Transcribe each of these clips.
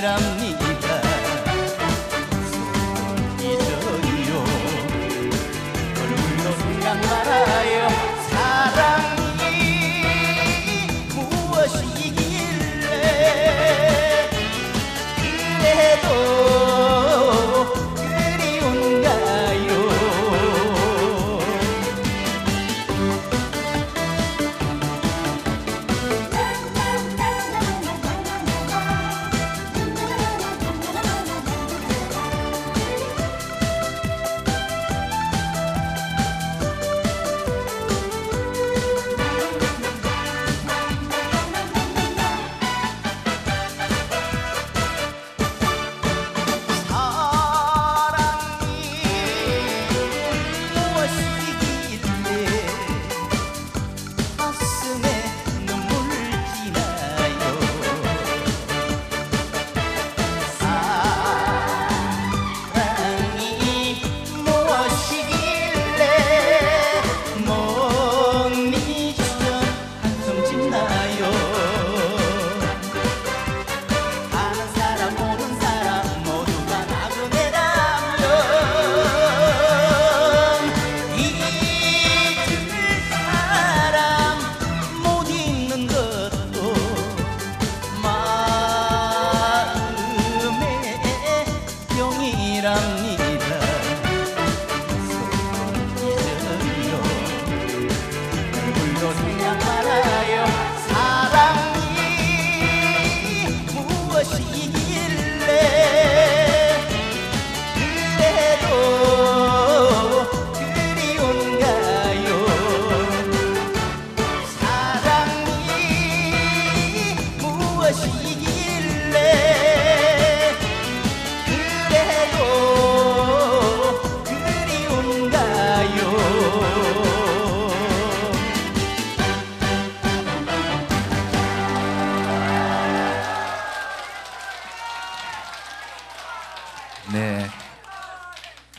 睨み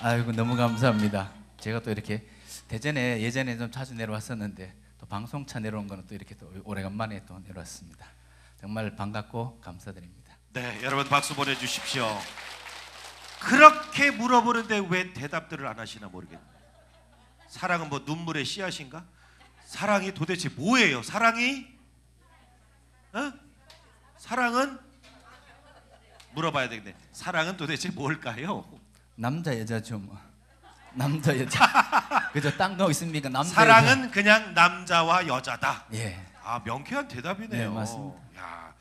아이고 너무 감사합니다. 제가 또 이렇게 대전에 예전에 좀 자주 내려왔었는데 또 방송차 내려온 거는 또 이렇게 또 오래간만에 또 내려왔습니다. 정말 반갑고 감사드립니다. 네, 여러분 박수 보내주십시오. 그렇게 물어보는데 왜 대답들을 안 하시나 모르겠네요. 사랑은 뭐 눈물의 씨앗인가? 사랑이 도대체 뭐예요? 사랑이? 어? 사랑은 물어봐야 되겠네. 사랑은 도대체 뭘까요? 남자 여자죠 뭐. 남자 여자. 그저 딴거 있습니까? 남자 사랑은 그냥 남자와 여자다. 여자. 예. 아 명쾌한 대답이네요. 네, 맞습니다. 야,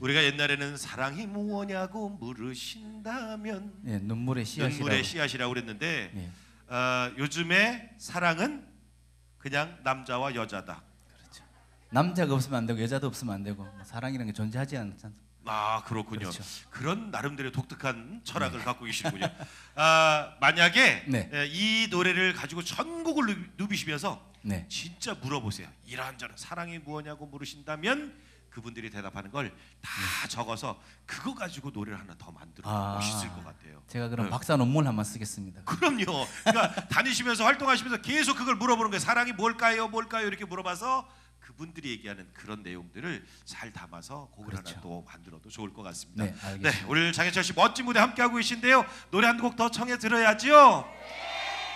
우리가 옛날에는 사랑이 무엇냐고 물으신다면 예, 눈물의 씨앗이라고. 눈물의 씨앗이라고 그랬는데 예. 어, 요즘에 사랑은 그냥 남자와 여자다. 그렇죠. 남자가 없으면 안 되고 여자도 없으면 안 되고 뭐 사랑이라는 게 존재하지 않잖아. 아 그렇군요. 그렇죠. 그런 나름대로의 독특한 철학을 갖고 계시군요. 아, 만약에 네. 에, 이 노래를 가지고 전곡을 누- 누비시면서 네. 진짜 물어보세요. 이런저런 사랑이 무엇냐고 물으신다면 그분들이 대답하는 걸 다 적어서 그거 가지고 노래를 하나 더 만들어 네. 아. 멋있을 것 같아요. 제가 그럼 네. 박사 논문 한번 쓰겠습니다. 그럼요. 그러니까 다니시면서 활동하시면서 계속 그걸 물어보는 거예요. 사랑이 뭘까요? 뭘까요? 이렇게 물어봐서 그분들이 얘기하는 그런 내용들을 잘 담아서 곡을 그렇죠. 하나 또 만들어도 좋을 것 같습니다. 네, 알겠습니다. 오늘 장해철 씨 멋진 무대 함께 하고 계신데요. 노래 한 곡 더 청해 들어야죠.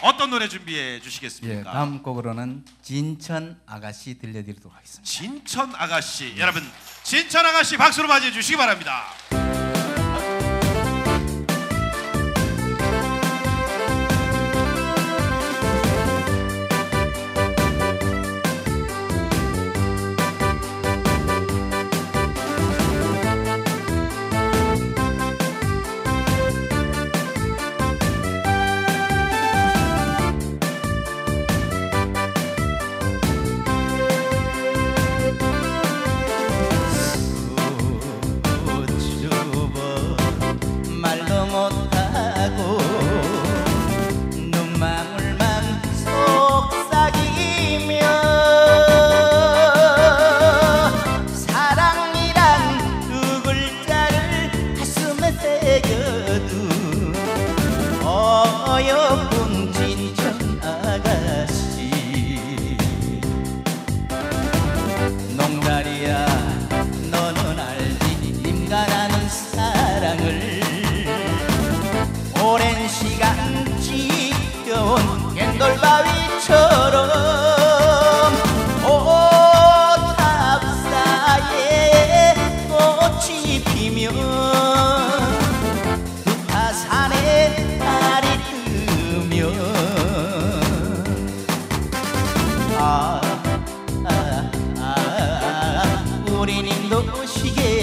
어떤 노래 준비해 예, 주시겠습니까? 다음 곡으로는 진천 아가씨 들려드리도록 하겠습니다. 진천 아가씨. 여러분, 진천 아가씨 박수로 맞이해 주시기 바랍니다. 지켜온 갱돌바위처럼 오탑 사이에 꽃이 피면 두파산에 달이 뜨면 아, 아, 아, 우리 님도 오시겠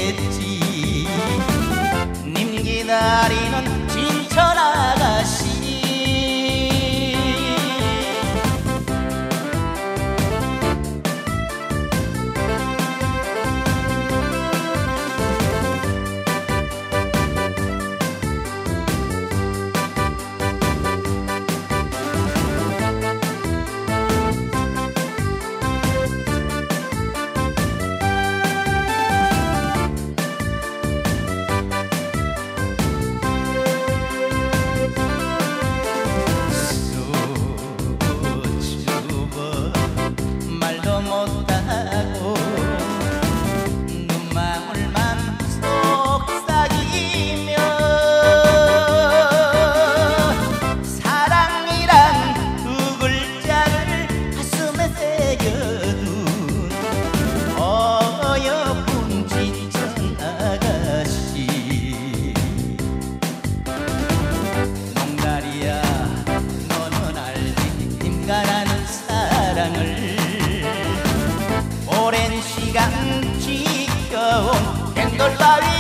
지